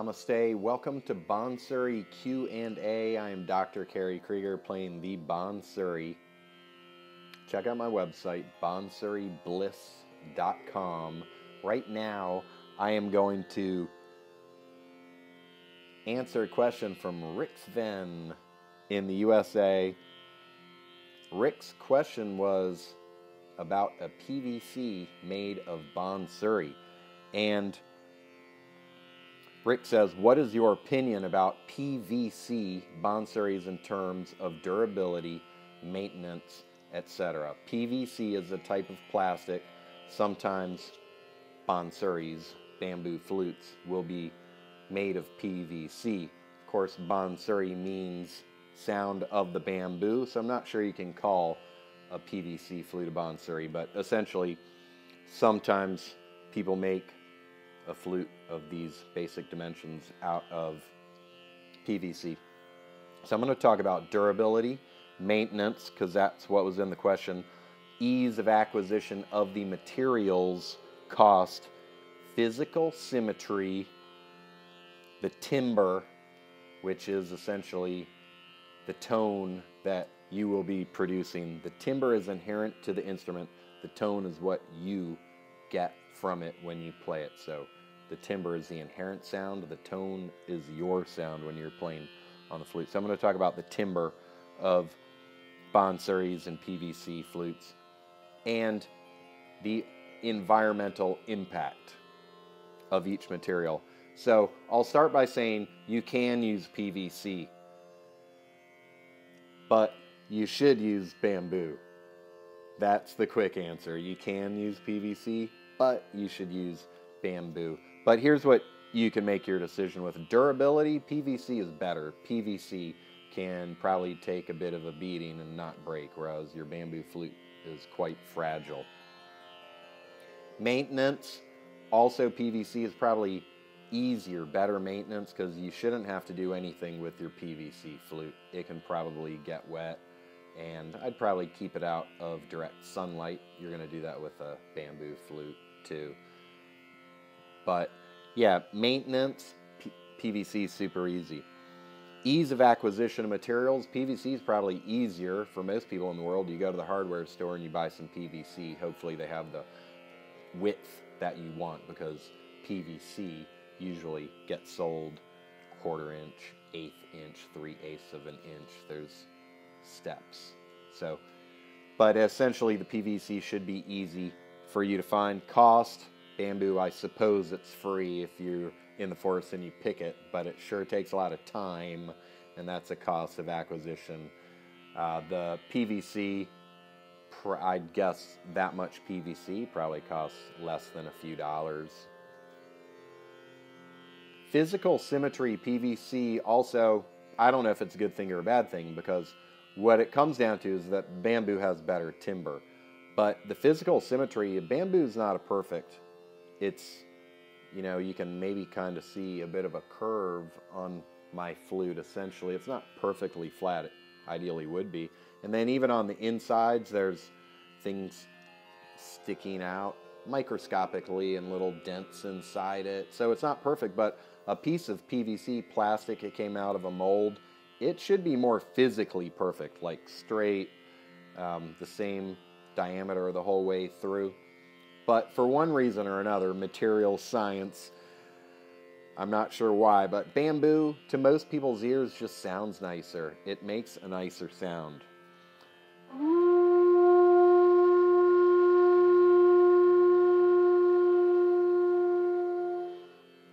Namaste. Welcome to Bansuri Q&A. I am Dr. Kerry Kriger playing the Bansuri. Check out my website, bansuribliss.com. Right now, I am going to answer a question from Rik Svien in the USA. Rik's question was about a PVC made of Bansuri. And Rik says, What is your opinion about PVC Bansuris in terms of durability, maintenance, etc.? PVC is a type of plastic. Sometimes Bansuris, bamboo flutes, will be made of PVC. Of course, Bansuri means sound of the bamboo, so I'm not sure you can call a PVC flute a Bansuri, but essentially, sometimes people make a flute of these basic dimensions out of PVC. So I'm going to talk about durability, maintenance, because that's what was in the question, ease of acquisition of the materials, cost, physical symmetry, the timbre, which is essentially the tone that you will be producing. The timbre is inherent to the instrument. The tone is what you get from it when you play it. So the timbre is the inherent sound. The tone is your sound when you're playing on the flute. So I'm going to talk about the timbre of Bansuris and PVC flutes and the environmental impact of each material. So I'll start by saying you can use PVC, but you should use bamboo. That's the quick answer. You can use PVC, but you should use bamboo. But here's what you can make your decision with. Durability, PVC is better. PVC can probably take a bit of a beating and not break, whereas your bamboo flute is quite fragile. Maintenance, also PVC is probably easier, better maintenance because you shouldn't have to do anything with your PVC flute. It can probably get wet and I'd probably keep it out of direct sunlight. You're going to do that with a bamboo flute too. But yeah, maintenance, P- PVC is super easy. Ease of acquisition of materials, PVC is probably easier for most people in the world. You go to the hardware store and you buy some PVC. Hopefully, they have the width that you want because PVC usually gets sold quarter inch, eighth inch, three eighths of an inch. There's steps. So, but essentially, the PVC should be easy for you to find. Cost, bamboo, I suppose it's free if you're in the forest and you pick it, but it sure takes a lot of time, and that's a cost of acquisition. Uh, the PVC, I'd guess that much PVC probably costs less than a few dollars. Physical symmetry PVC also, I don't know if it's a good thing or a bad thing because what it comes down to is that bamboo has better timbre. But the physical symmetry, bamboo is not a perfect it's, you know, you can maybe kind of see a bit of a curve on my flute essentially. It's not perfectly flat, it ideally would be. And then even on the insides, there's things sticking out microscopically and little dents inside it. So it's not perfect, but a piece of PVC plastic, it came out of a mold, it should be more physically perfect, like straight, um, the same diameter the whole way through. But for one reason or another, material science, I'm not sure why, but bamboo to most people's ears just sounds nicer. It makes a nicer sound.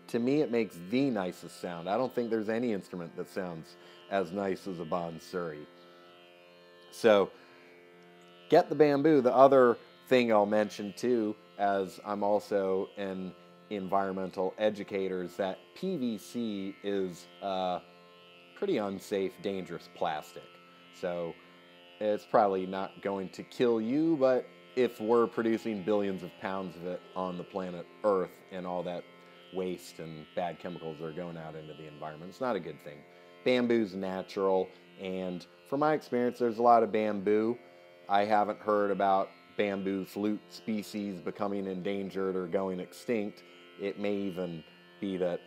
To me, it makes the nicest sound. I don't think there's any instrument that sounds as nice as a Bansuri. So, get the bamboo. The other thing I'll mention too as I'm also an environmental educator, is that PVC is a pretty unsafe, dangerous plastic. So it's probably not going to kill you, but if we're producing billions of pounds of it on the planet Earth and all that waste and bad chemicals are going out into the environment, it's not a good thing. Bamboo's natural, and from my experience, there's a lot of bamboo. I haven't heard about bamboo flute species becoming endangered or going extinct. It may even be that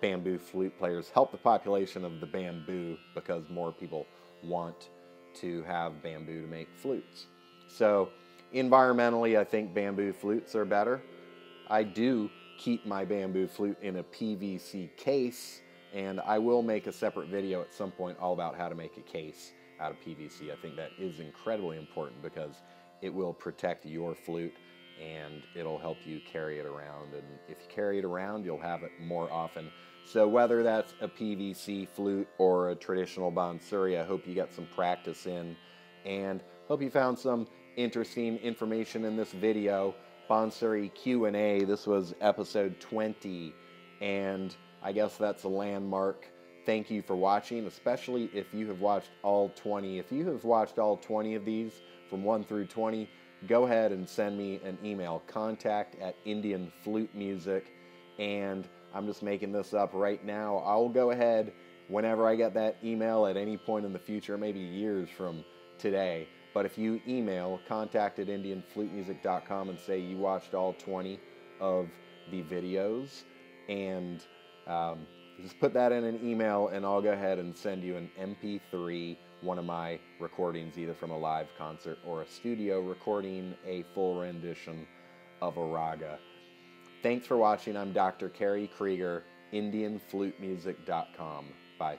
bamboo flute players, help the population of the bamboo because more people want to have bamboo to make flutes. So, environmentally, I think bamboo flutes are better. I do keep my bamboo flute in a PVC case, and I will make a separate video at some point all about how to make a case out of PVC. I think that is incredibly important because it will protect your flute and it'll help you carry it around. And if you carry it around, you'll have it more often. So whether that's a PVC flute or a traditional bansuri, I hope you got some practice in and hope you found some interesting information in this video. Bansuri Q&A, this was episode 20 and I guess that's a landmark. Thank you for watching, especially if you have watched all 20. If you have watched all 20 of these from 1 through 20, go ahead and send me an email, contact at Indian Flute Music. And I'm just making this up right now. I'll go ahead whenever I get that email at any point in the future, maybe years from today. But if you email contact at IndianFluteMusic.com and say you watched all 20 of the videos and um, just put that in an email and I'll go ahead and send you an MP3 one of my recordings, either from a live concert or a studio recording, a full rendition of a raga. Thanks for watching. I'm Dr. Kerry Kriger, IndianFluteMusic.com. Bye.